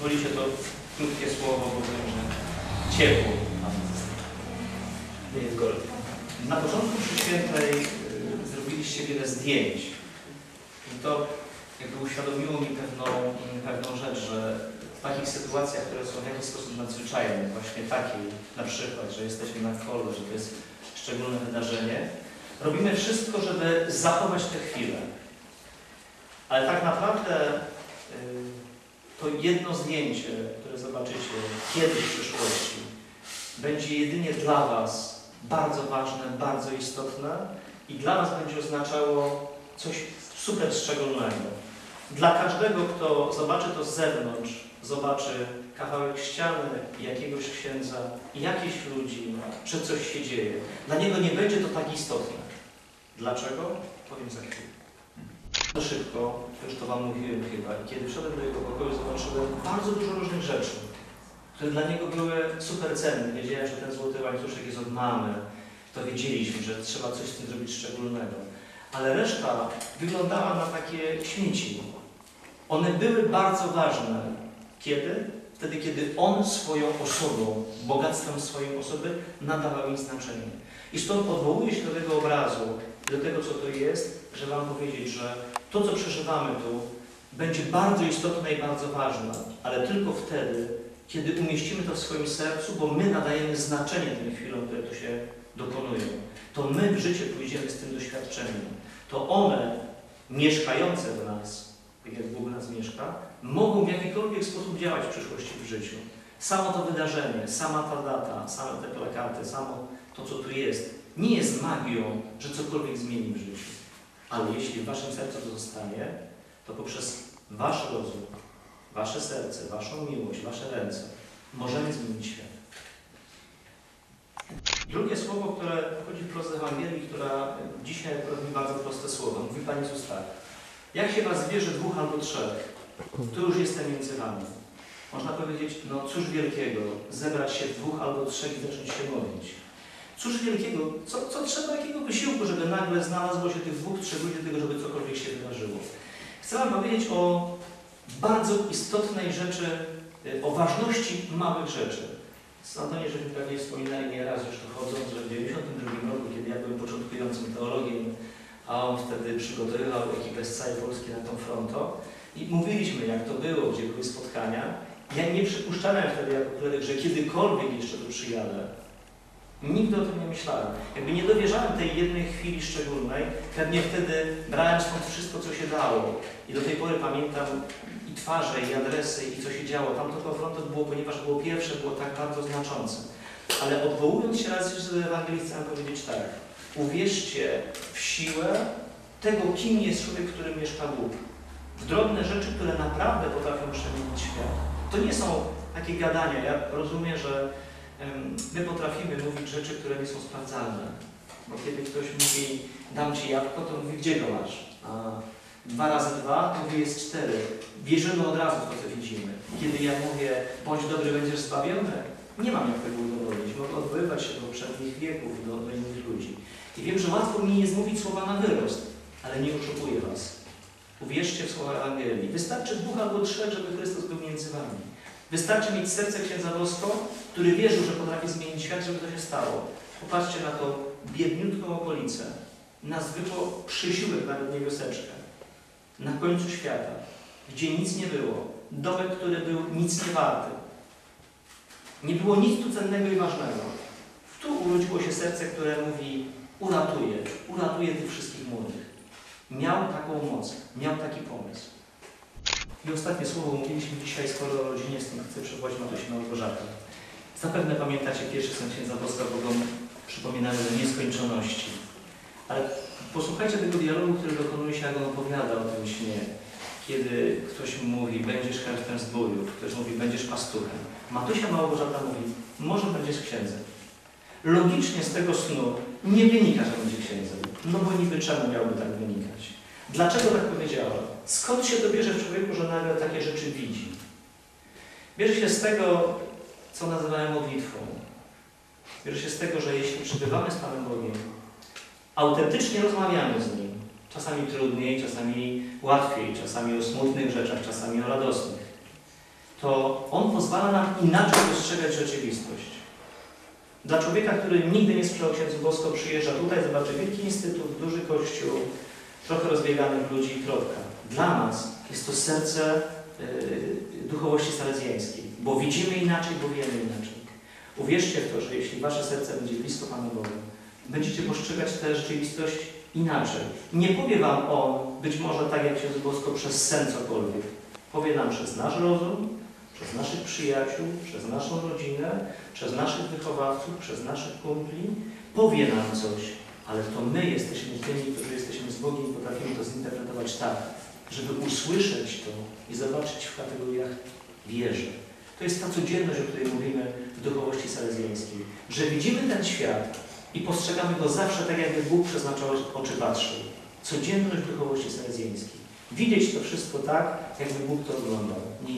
pozwolicie to krótkie słowo, bo wiem, że ciepło. Nie jest gorąco. Na początku przy świętej y, zrobiliście wiele zdjęć. I to jakby uświadomiło mi pewną, mm, pewną rzecz, że w takich sytuacjach, które są w jakiś sposób nadzwyczajne, właśnie takiej na przykład, że jesteśmy na kole, że to jest szczególne wydarzenie, robimy wszystko, żeby zachować tę chwilę. Ale tak naprawdę y, to jedno zdjęcie, które zobaczycie kiedyś w przyszłości, będzie jedynie dla Was bardzo ważne, bardzo istotne i dla Was będzie oznaczało coś super szczególnego. Dla każdego, kto zobaczy to z zewnątrz, zobaczy kawałek ściany, jakiegoś księdza, jakichś ludzi, że coś się dzieje. Dla niego nie będzie to tak istotne. Dlaczego? Powiem za chwilę. Szybko, już to Wam mówiłem chyba, i kiedy wszedłem do jego pokoju, zobaczyłem bardzo dużo różnych rzeczy, które dla niego były super cenne. Wiedziałem, że ten złoty łańcuszek jest od mamy, to wiedzieliśmy, że trzeba coś z tym zrobić szczególnego. Ale reszta wyglądała na takie śmieci. One były bardzo ważne. Kiedy? Wtedy, kiedy on swoją osobą, bogactwem swojej osoby nadawał im znaczenie. I stąd odwołuję się do tego obrazu, do tego, co to jest, żeby Wam powiedzieć, że to, co przeżywamy tu, będzie bardzo istotne i bardzo ważne, ale tylko wtedy, kiedy umieścimy to w swoim sercu, bo my nadajemy znaczenie tym chwilom, które tu się dokonują. To my w życie pójdziemy z tym doświadczeniem. To one, mieszkające w nas, tak jak Bóg nas mieszka, mogą w jakikolwiek sposób działać w przyszłości w życiu. Samo to wydarzenie, sama ta data, same te plakaty, samo to, co tu jest, nie jest magią, że cokolwiek zmieni w życiu. Ale jeśli w Waszym sercu to zostanie, to poprzez Wasz rozum, Wasze serce, Waszą miłość, Wasze ręce możemy zmienić świat. Drugie słowo, które pochodzi wprost z Ewangelii, która dzisiaj mówi bardzo proste słowo. Mówi Pan Jezus tak. Jak się Was bierze dwóch albo trzech, to już jestem między Wami. Można powiedzieć, no cóż wielkiego, zebrać się dwóch albo trzech i zacząć się modlić. Cóż wielkiego, co, co trzeba jakiego wysiłku, żeby nagle znalazło się tych dwóch, trzech ludzi do tego, żeby cokolwiek się wydarzyło. Chcę Wam powiedzieć o bardzo istotnej rzeczy, y, o ważności małych rzeczy. Z Antonią żeśmy pewnie wspominali nieraz już dochodząc, że w 1992 roku, kiedy ja byłem początkującym teologiem, a on wtedy przygotowywał ekipę z całej Polski na tą fronto i mówiliśmy, jak to było, gdzie były spotkania. Ja nie przypuszczałem wtedy jako że kiedykolwiek jeszcze tu przyjadę. Nigdy o tym nie myślałem. Jakby nie dowierzałem tej jednej chwili szczególnej, pewnie wtedy brałem stąd wszystko, co się dało. I do tej pory pamiętam i twarze, i adresy, i co się działo. Tam to konfronto było, ponieważ było pierwsze, było tak bardzo znaczące. Ale odwołując się raz jeszcze do Ewangelii, chcę powiedzieć tak. Uwierzcie w siłę tego, kim jest człowiek, w którym mieszka Bóg. W drobne rzeczy, które naprawdę potrafią przemienić świat. To nie są takie gadania. Ja rozumiem, że my potrafimy mówić rzeczy, które nie są sprawdzalne. Bo kiedy ktoś mówi, dam Ci jabłko, to mówi, gdzie go masz? A dwa razy dwa, to jest cztery. Wierzymy od razu w to, co widzimy. Kiedy ja mówię, bądź dobry, będziesz zbawiony, nie mam jak tego udowodnić. Mogę odwoływać się do poprzednich wieków, do, do innych ludzi. I wiem, że łatwo mi jest mówić słowa na wyrost, ale nie oszukuję Was. Uwierzcie w słowa Ewangelii. Wystarczy dwóch albo trzech, żeby Chrystus był między Wami. Wystarczy mieć serce księdza Bosko, który wierzył, że potrafi zmienić świat, żeby to się stało. Popatrzcie na tą biedniutką okolicę, na zwykłą przysiłek, nawet nie wioseczkę, na końcu świata, gdzie nic nie było. Domek, który był nic nie warty. Nie było nic tu cennego i ważnego. Tu urodziło się serce, które mówi uratuje, uratuje tych wszystkich młodych. Miał taką moc, miał taki pomysł. I ostatnie słowo mówiliśmy dzisiaj, skoro o rodzinie, stąd chcę przywołać Matusia Małgorzata. Zapewne pamiętacie pierwszy sen księdza Boska Bogom przypominany do nieskończoności. Ale posłuchajcie tego dialogu, który dokonuje się, jak on opowiada o tym śnie. Kiedy ktoś mówi, będziesz herfem z bójów, ktoś mówi, będziesz pastuchem. Matusia Małgorzata mówi, może będziesz księdzem. Logicznie z tego snu nie wynika, że będzie księdzem. No bo niby czemu miałby tak wynikać? Dlaczego tak powiedziała? Skąd się to bierze w człowieku, że nagle takie rzeczy widzi? Bierze się z tego, co nazywałem modlitwą. Bierze się z tego, że jeśli przybywamy z Panem Bogiem, autentycznie rozmawiamy z Nim, czasami trudniej, czasami łatwiej, czasami o smutnych rzeczach, czasami o radosnych, to on pozwala nam inaczej postrzegać rzeczywistość. Dla człowieka, który nigdy nie słyszał o księdzu Bosko, przyjeżdża tutaj, zobaczy wielki instytut, duży kościół, trochę rozbieganych ludzi i kropka. Dla nas jest to serce yy, duchowości salezjańskiej, bo widzimy inaczej, bo wiemy inaczej. Uwierzcie w to, że jeśli wasze serce będzie blisko Pana Boga, będziecie postrzegać tę rzeczywistość inaczej. Nie powie wam on, być może tak jak ksiądz Bosko, przez sen cokolwiek. Powie nam przez nasz rozum, przez naszych przyjaciół, przez naszą rodzinę, przez naszych wychowawców, przez naszych kumpli. Powie nam coś, ale to my jesteśmy tymi, którzy jesteśmy z Bogiem i potrafimy to zinterpretować tak, żeby usłyszeć to i zobaczyć w kategoriach wierzy. To jest ta codzienność, o której mówimy w duchowości salezjańskiej, że widzimy ten świat i postrzegamy go zawsze tak, jakby Bóg przez nasze oczy patrzył. Codzienność duchowości salezjańskiej. Widzieć to wszystko tak, jakby Bóg to oglądał. Nie